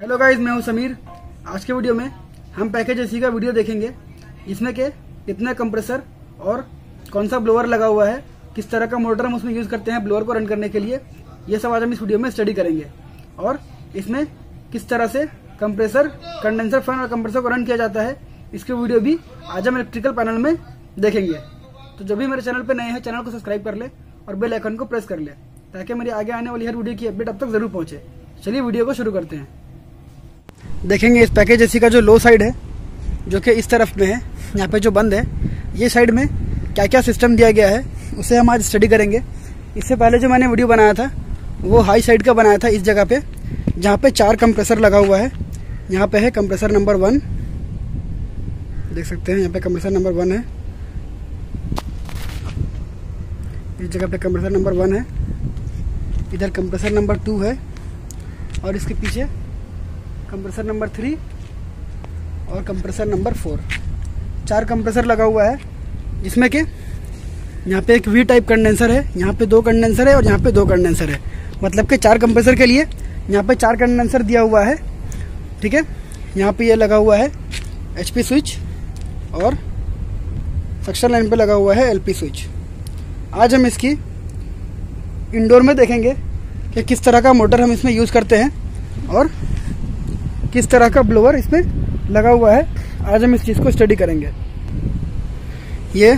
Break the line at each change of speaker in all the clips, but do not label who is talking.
Hello guys मैं हूँ समीर। आज के वीडियो में हम पैकेज एसी का वीडियो देखेंगे। इसमें के कितना कंप्रेसर और कौन सा ब्लोअर लगा हुआ है, किस तरह का मोटर हम उसमें यूज़ करते हैं ब्लोअर को रन करने के लिए, ये सब आज हम इस वीडियो में स्टडी करेंगे। और इसमें किस तरह से कंप्रेसर कंडेंसर फ़ैन और कंप्रेसर को रन किया जाता है, इसके वीडियो भी आज हम इलेक्ट्रिकल पैनल में देखेंगे। तो जब भी मेरे चैनल पर नए हैं चैनल को सब्सक्राइब कर ले और बेल आइकन को प्रेस कर ले, ताकि मेरी आगे आने वाली हर वीडियो की अपडेट अब तक ज़रूर पहुँचे। चलिए वीडियो को शुरू करते हैं। देखेंगे इस पैकेज एसी का जो लो साइड है, जो कि इस तरफ़ में है, यहाँ पे जो बंद है, ये साइड में क्या क्या सिस्टम दिया गया है, उसे हम आज स्टडी करेंगे। इससे पहले जो मैंने वीडियो बनाया था, वो हाई साइड का बनाया था इस जगह पे, जहाँ पे चार कंप्रेसर लगा हुआ है। यहाँ पे है कंप्रेसर नंबर वन देख सकते हैं, यहाँ पे कंप्रेसर नंबर वन है। इस जगह पे कंप्रेसर नंबर वन है। इधर कंप्रेसर नंबर टू है। और इसके पीछे कंप्रेसर नंबर थ्री और कंप्रेसर नंबर फोर। चार कंप्रेसर लगा हुआ है। जिसमें कि? यहाँ पे एक वी टाइप कंडेंसर है। यहाँ पे दो कंडेंसर है और यहाँ पे दो कंडेंसर है। मतलब कि चार कंप्रेसर के लिए यहाँ पे चार कंडेंसर दिया हुआ है। ठीक है? यहाँ पे ये यह लगा हुआ है एचपी स्विच और सक्शन लाइन पे लगा हुआ है एल स्विच आज हम इसकी इंडोर में देखेंगे कि किस तरह का मोटर हम इसमें यूज़ करते हैं और किस तरह का ब्लोअर इसमें लगा हुआ है? आज हम इस चीज़ को स्टडी करेंगे। ये,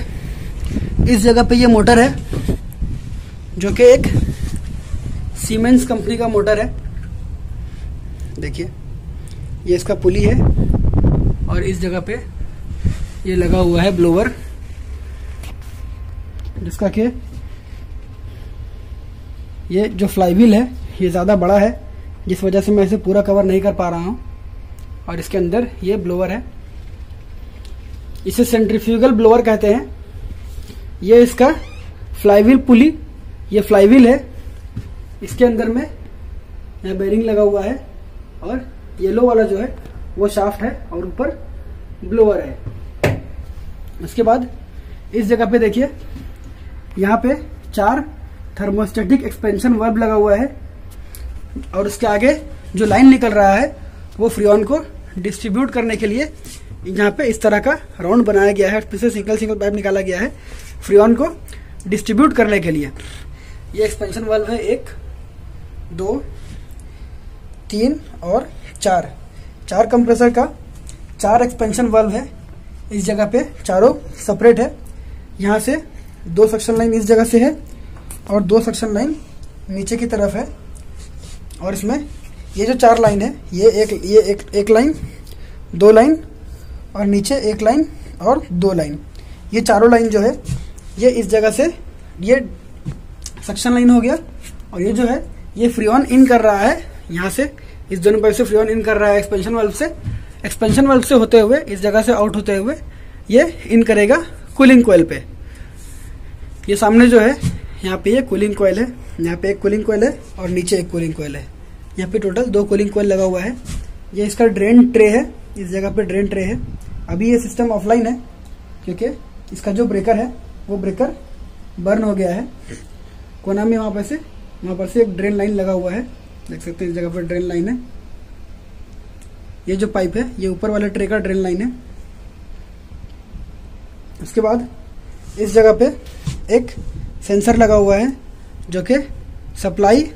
इस जगह पे ये मोटर है, जो कि एक सीमेंस कंपनी का मोटर है। देखिए, ये इसका पुली है, और इस जगह पे ये लगा हुआ है ब्लोअर जिसका कि ये जो फ्लाईव्हील है, ये ज़्यादा बड़ा है, जिस वजह से मैं इसे पूरा कवर नहीं कर पा रहा हूँ। और इसके अंदर ये ब्लोअर है। इसे सेंट्रीफ्यूगल ब्लोअर कहते हैं। ये इसका फ्लाईव्हील पुली ये फ्लाईव्हील है। इसके अंदर में यहाँ बेरिंग लगा हुआ है और येलो वाला जो है, वो शाफ्ट है और ऊपर ब्लोअर है। उसके बाद इस जगह पे देखिए, यहाँ पे चार थर्मोस्टेटिक एक्सपेंशन वर्ब लगा हुआ है और उसके आगे जो लाइन निकल रहा है, वो फ्रियोन को डिस्ट्रीब्यूट करने के लिए यहाँ पे इस तरह का राउंड बनाया गया है। से सिंगल सिंगल पाइप निकाला गया है फ्रियोन को डिस्ट्रीब्यूट करने के लिए। ये एक्सपेंशन वाल्व है एक, दो, तीन और चार। चार कंप्रेसर का चार एक्सपेंशन वाल्व है। इस जगह पे चारों सेपरेट है। यहाँ से दो सक्शन लाइन इस जगह से है और दो सक्शन लाइन नीचे की तरफ़ है और इसमें ये जो चार लाइन है, ये एक ये एक एक लाइन, दो लाइन, और नीचे एक लाइन और दो लाइन। ये चारों लाइन जो है, ये इस जगह से, ये सक्शन लाइन हो गया, और ये जो है, ये फ्री ऑन इन कर रहा है, यहाँ से, इस दोनों पाइप से फ्री ऑन इन कर रहा है एक्सपेंशन वाल्व से। एक्सपेंशन वाल्व से होते हुए, इस जगह से आउट होते हुए, ये इन करेगा कूलिंग कोयल पे। ये सामने जो है, यहाँ पे ये कूलिंग कोयल है, यहाँ पे एक कूलिंग कोयल है, और नीचे एक कूलिंग कोयल है। यहाँ पे टोटल दो कूलिंग कोयल लगा हुआ है। ये इसका ड्रेन ट्रे है। इस जगह पे ड्रेन ट्रे है। अभी ये सिस्टम ऑफलाइन है, क्योंकि इसका जो ब्रेकर है, वो ब्रेकर बर्न हो गया है। कोना में वहाँ पर से, वहाँ पर से एक ड्रेन लाइन लगा हुआ है। देख सकते हैं इस जगह पर ड्रेन लाइन है। ये जो पाइप है, ये ऊपर वाले ट्रे का ड्रेन लाइन है। उसके बाद इस जगह पे एक सेंसर लगा हुआ है, जो कि सप्लाई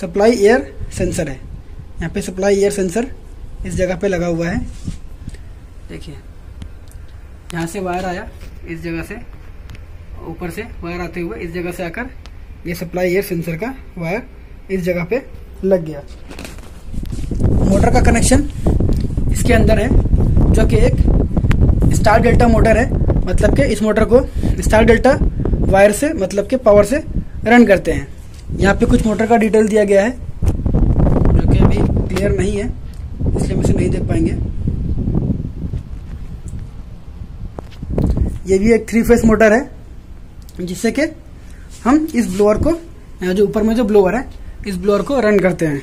सप्लाई एयर सेंसर है। यहाँ पे सप्लाई एयर सेंसर इस जगह पे लगा हुआ है। देखिए, यहाँ से वायर आया, इस जगह से, ऊपर से वायर आते हुए इस जगह से आकर ये सप्लाई एयर सेंसर का वायर इस जगह पे लग गया। मोटर का कनेक्शन इसके अंदर है, जो कि एक स्टार डेल्टा मोटर है। मतलब कि इस मोटर को स्टार डेल्टा वायर से मतलब कि पावर से रन करते हैं। यहाँ पे कुछ मोटर का डिटेल दिया गया है। जो कि अभी क्लियर नहीं है, इसलिए हम इसे नहीं देख पाएँगे। ये भी एक थ्री फेस मोटर है, जिससे कि हम इस ब्लोअर को जो ऊपर में जो ब्लोअर है, इस ब्लोअर को रन करते हैं।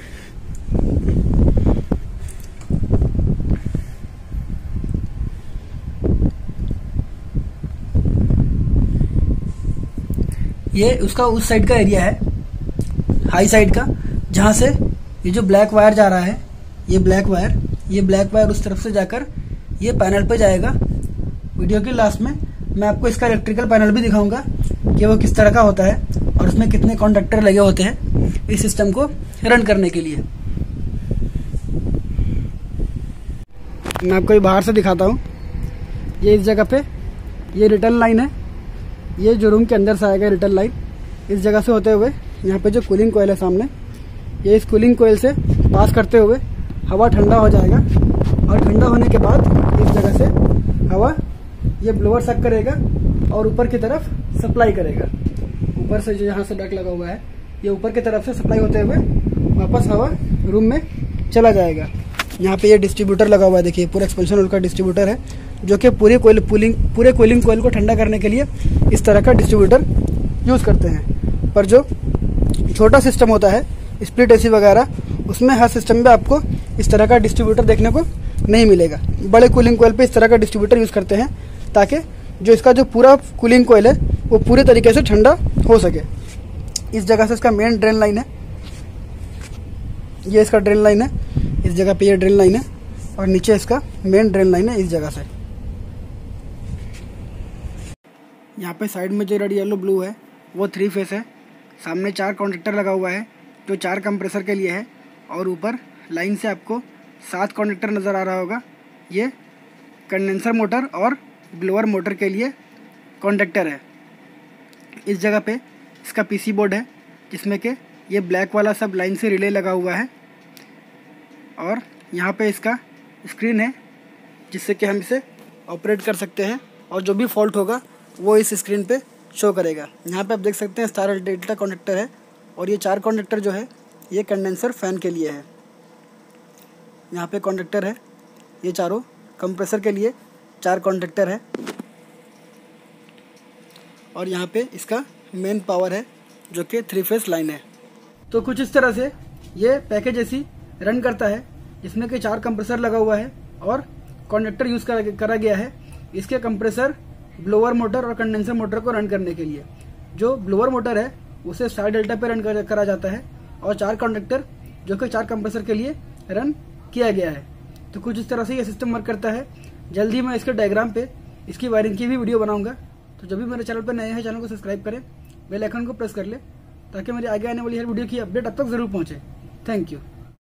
ये उसका उस साइड का एरिया है। हाई साइड का, जहाँ से ये जो ब्लैक वायर जा रहा है, ये ब्लैक वायर, ये ब्लैक वायर उस तरफ़ से जाकर ये पैनल पे जाएगा। वीडियो के लास्ट में मैं आपको इसका इलेक्ट्रिकल पैनल भी दिखाऊँगा कि वो किस तरह का होता है और उसमें कितने कॉन्डक्टर लगे होते हैं इस सिस्टम को रन करने के लिए। मैं आपको ये बाहर से दिखाता हूँ। ये इस जगह पे ये रिटर्न लाइन है। ये जो रूम के अंदर से आएगा रिटर्न लाइन इस जगह से होते हुए यहाँ पे जो कूलिंग कोयल है सामने, ये इस कूलिंग कोयल से पास करते हुए हवा ठंडा हो जाएगा और ठंडा होने के बाद इस जगह से हवा ये ब्लोअर सक करेगा और ऊपर की तरफ़ सप्लाई करेगा। ऊपर से जो यहाँ से डक लगा हुआ है, ये ऊपर की तरफ़ से सप्लाई होते हुए वापस हवा रूम में चला जाएगा। यहाँ पे ये डिस्ट्रीब्यूटर लगा हुआ है, देखिए, पूरा एक्सपेंशन का डिस्ट्रीब्यूटर है, जो कि पूरे कोयल पुलिंग पूरे कोलिंग कोयल को ठंडा करने के लिए इस तरह का डिस्ट्रीब्यूटर यूज़ करते हैं। पर जो छोटा सिस्टम होता है स्प्लिट एसी वगैरह, उसमें हर सिस्टम में आपको इस तरह का डिस्ट्रीब्यूटर देखने को नहीं मिलेगा। बड़े कूलिंग कोयल पे इस तरह का डिस्ट्रीब्यूटर यूज़ करते हैं, ताकि जो इसका जो पूरा कूलिंग कोयल है, वो पूरे तरीके से ठंडा हो सके। इस जगह से इसका मेन ड्रेन लाइन है। ये इसका ड्रेन लाइन है। इस जगह पे ये ड्रेन लाइन है। और नीचे इसका मेन ड्रेन लाइन है इस जगह से। यहाँ पे साइड में जो रेड येलो ब्लू है, वो थ्री फेस है। सामने चार कॉन्ट्रेक्टर लगा हुआ है, जो चार कंप्रेसर के लिए है, और ऊपर लाइन से आपको सात कॉन्ट्रेक्टर नज़र आ रहा होगा। ये कंडेंसर मोटर और ब्लोअर मोटर के लिए कॉन्ट्रेक्टर है। इस जगह पे इसका पीसी बोर्ड है, जिसमें कि ये ब्लैक वाला सब लाइन से रिले लगा हुआ है। और यहाँ पे इसका स्क्रीन है, जिससे कि हम इसे ऑपरेट कर सकते हैं, और जो भी फॉल्ट होगा, वो इस स्क्रीन पे शो करेगा। यहाँ पे आप देख सकते हैं स्टार डेल्टा कॉन्डक्टर है और ये चार कॉन्डक्टर जो है, ये कंडेंसर फ़ैन के लिए है। यहाँ पे कॉन्डक्टर है, ये चारों कंप्रेसर के लिए चार कॉन्डक्टर है। और यहाँ पे इसका मेन पावर है, जो कि थ्री फेस लाइन है। तो कुछ इस तरह से ये पैकेज ऐसी रन करता है, जिसमें कि चार कंप्रेसर लगा हुआ है और कॉन्डक्टर यूज़ करा गया है। इसके कंप्रेसर ब्लोअर मोटर और कंडेंसर मोटर को रन करने के लिए। जो ब्लोअर मोटर है उसे स्टार डेल्टा पे रन कर, करा जाता है और चार कंडक्टर जो कि चार कंप्रेसर के लिए रन किया गया है। तो कुछ इस तरह से यह सिस्टम वर्क करता है। जल्दी मैं इसके डायग्राम पे इसकी वायरिंग की भी वीडियो बनाऊँगा। तो जब भी मेरे चैनल पर नए हैं चैनल को सब्सक्राइब करें बेल आइकन को प्रेस कर ले ताकि मेरी आगे आने वाली हर वीडियो की अपडेट अब तक ज़रूर पहुँचे। Thank you